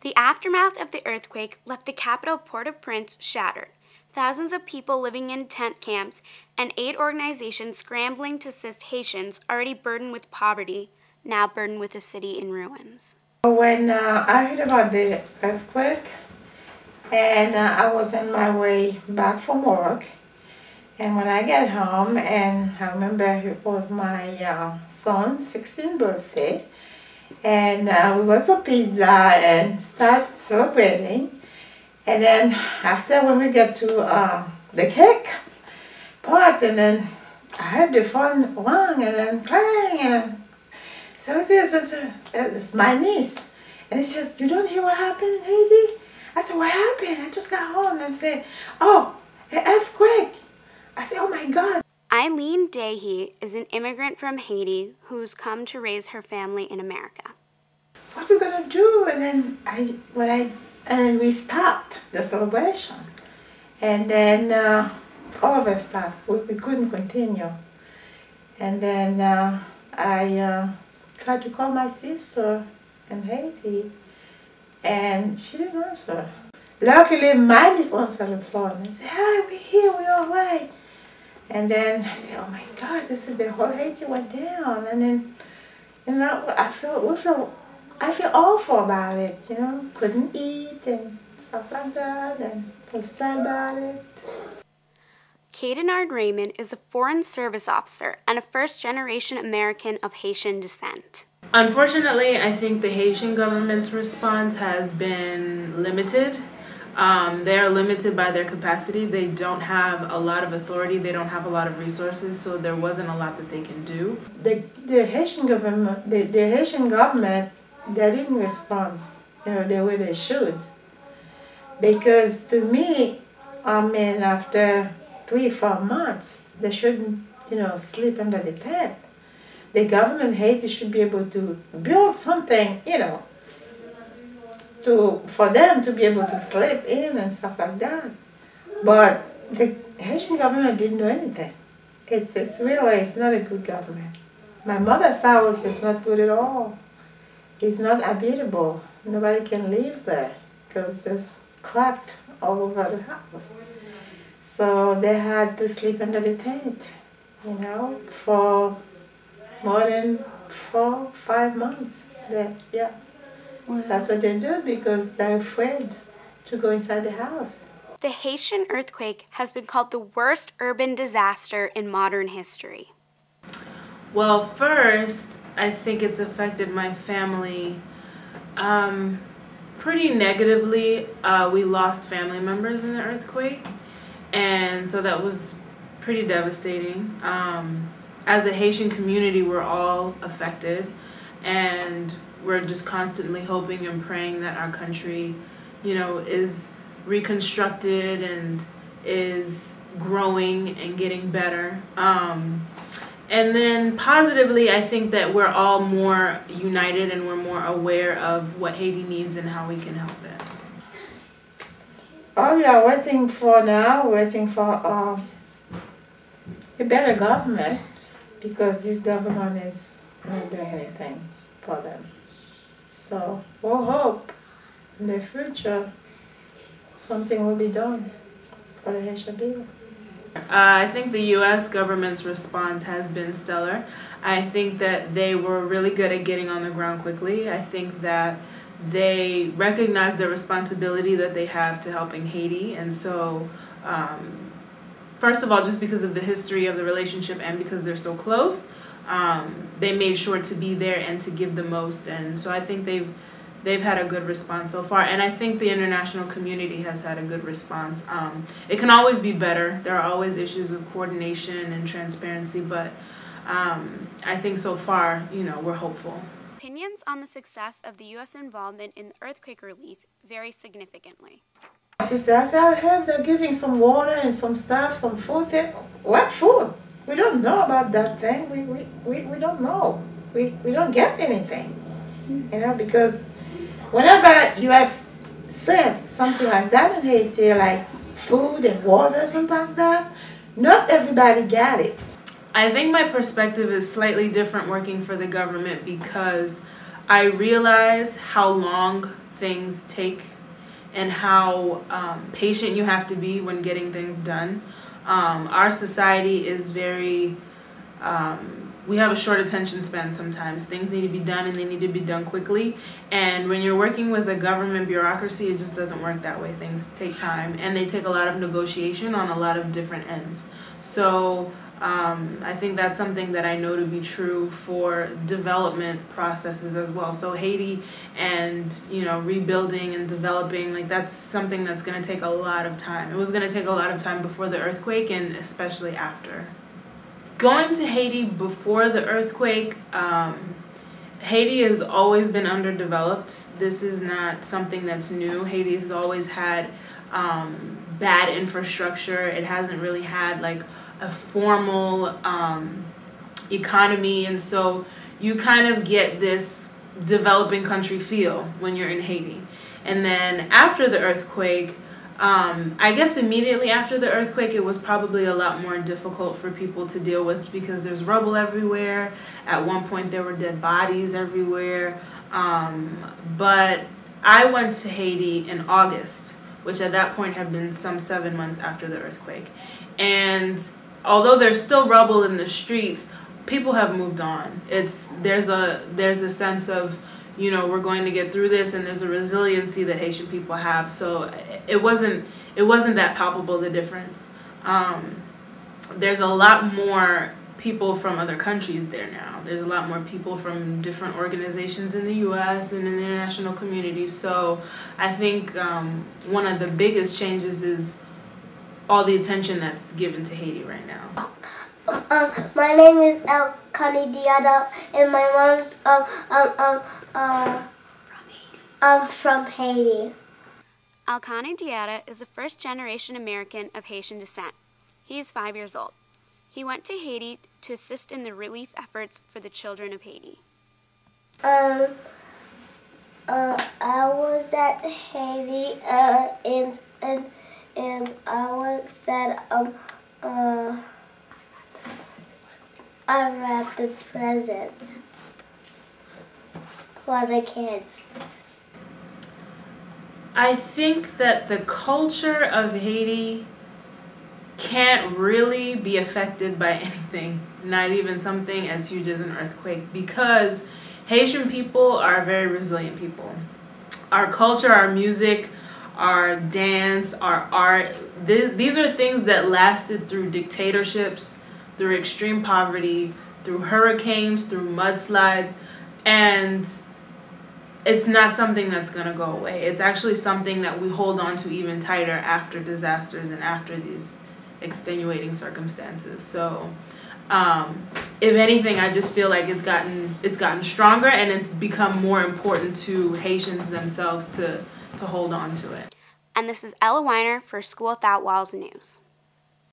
The aftermath of the earthquake left the capital Port au Prince shattered. Thousands of people living in tent camps and aid organizations scrambling to assist Haitians already burdened with poverty, now burdened with a city in ruins. When uh, I heard about the earthquake, and uh, I was on my way back from work, and when I get home, and I remember it was my uh, son's 16th birthday, and uh, we got some pizza and start celebrating. And then after when we get to uh, the cake part, and then I heard the phone ring and then clang, and so it's, it's, it's my niece. And she says, you don't hear what happened Haiti? I said, what happened? I just got home and said, oh, an earthquake. I said, oh my God. Eileen Dahy is an immigrant from Haiti who's come to raise her family in America. What we gonna do? And then I, when I, and we stopped the celebration, and then uh, all of us stopped. We, we couldn't continue, and then uh, I uh, tried to call my sister in Haiti, and she didn't answer. Luckily, my niece answered the phone and said, "Hi, we're here. We're all right." And then I said, oh my God, this is the whole Haiti went down. And then, you know, I feel, we feel, I feel awful about it, you know, couldn't eat and stuff like that and feel sad about it. Cadenard Raymond is a Foreign Service Officer and a first generation American of Haitian descent. Unfortunately, I think the Haitian government's response has been limited um, they are limited by their capacity. They don't have a lot of authority. They don't have a lot of resources, so there wasn't a lot that they can do. The, the Haitian government, the, the Haitian government, they didn't respond, you know, the way they should. Because to me, I mean, after three, four months, they shouldn't, you know, sleep under the tent. The government Haiti should be able to build something, you know, to for them to be able to sleep in and stuff like that. But the Haitian government didn't do anything. It's, it's really, it's not a good government. My mother's house is not good at all. It's not habitable. Nobody can live there because it's cracked all over the house. So they had to sleep under the tent, you know, for more than four, five months. There, yeah. That's what they do because they're afraid to go inside the house. The Haitian earthquake has been called the worst urban disaster in modern history. Well, first, I think it's affected my family um, pretty negatively. Uh, we lost family members in the earthquake, and so that was pretty devastating. Um, as a Haitian community, we're all affected, and we're just constantly hoping and praying that our country, you know, is reconstructed and is growing and getting better. Um, and then positively, I think that we're all more united and we're more aware of what Haiti needs and how we can help it. All we are waiting for now, waiting for uh, a better government because this government is not doing anything for them. So we'll hope in the future something will be done for the Haitian people. Uh, I think the U.S. government's response has been stellar. I think that they were really good at getting on the ground quickly. I think that they recognize the responsibility that they have to helping Haiti, and so um, first of all, just because of the history of the relationship and because they're so close, um, they made sure to be there and to give the most. And so I think they've they've had a good response so far. And I think the international community has had a good response. Um, it can always be better. There are always issues of coordination and transparency, but um, I think so far, you know, we're hopeful. Opinions on the success of the U.S. involvement in earthquake relief vary significantly. Sisters, I heard they're giving some water and some stuff, some food. What food? We don't know about that thing. We, we, we, we don't know. We, we don't get anything. You know, because whenever you U.S. sent something like that in Haiti, like food and water, something like that, not everybody got it. I think my perspective is slightly different working for the government because I realize how long things take and how um, patient you have to be when getting things done. Um, our society is very, um, we have a short attention span sometimes. Things need to be done and they need to be done quickly. And when you're working with a government bureaucracy, it just doesn't work that way. Things take time and they take a lot of negotiation on a lot of different ends. So um, I think that's something that I know to be true for development processes as well. So Haiti and you know rebuilding and developing like that's something that's going to take a lot of time. It was going to take a lot of time before the earthquake and especially after. Going to Haiti before the earthquake, um, Haiti has always been underdeveloped. This is not something that's new. Haiti has always had um, bad infrastructure. It hasn't really had like a formal um, economy, and so you kind of get this developing country feel when you're in Haiti. And then after the earthquake, um, I guess immediately after the earthquake, it was probably a lot more difficult for people to deal with because there's rubble everywhere. At one point, there were dead bodies everywhere. Um, but I went to Haiti in August, which at that point had been some seven months after the earthquake. And although there's still rubble in the streets, people have moved on. It's there's a there's a sense of you know we're going to get through this, and there's a resiliency that Haitian people have. So it wasn't it wasn't that palpable the difference. Um, there's a lot more people from other countries there now. There's a lot more people from different organizations in the U.S. and in the international community. So I think um, one of the biggest changes is all the attention that's given to Haiti right now. Um, my name is El Kani Diada, and my mom's um, um, um, uh, I'm from Haiti. Alkane Diada is a first generation American of Haitian descent. He is five years old. He went to Haiti to assist in the relief efforts for the children of Haiti. Um, uh, I was at Haiti, uh, and and and I was said um uh wrapped the present for the kids. I think that the culture of Haiti can't really be affected by anything, not even something as huge as an earthquake, because Haitian people are very resilient people. Our culture, our music, our dance, our art. This, these are things that lasted through dictatorships, through extreme poverty, through hurricanes, through mudslides, and it's not something that's going to go away. It's actually something that we hold on to even tighter after disasters and after these extenuating circumstances. So, um, if anything, I just feel like it's gotten it's gotten stronger and it's become more important to Haitians themselves to to hold on to it. And this is Ella Weiner for School Without Walls News.